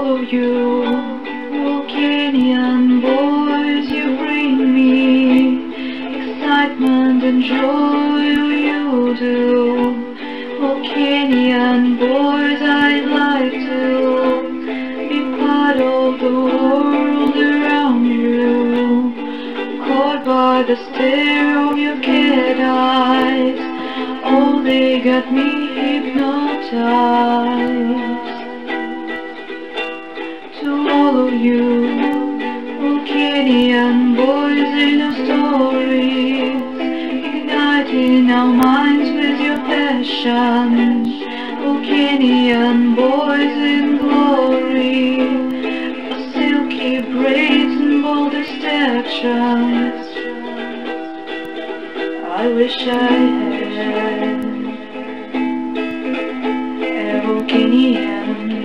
oh Kenyan boys, you bring me excitement and joy, you do. Oh boys, I'd like to be part of the world around you. Caught by the stare of your cat eyes, oh they got me hypnotized to all of you. Vulcanian boys in your stories Igniting our minds with your passion Vulcanian boys in glory Our silky braids and bold distractions I wish I had Evokinian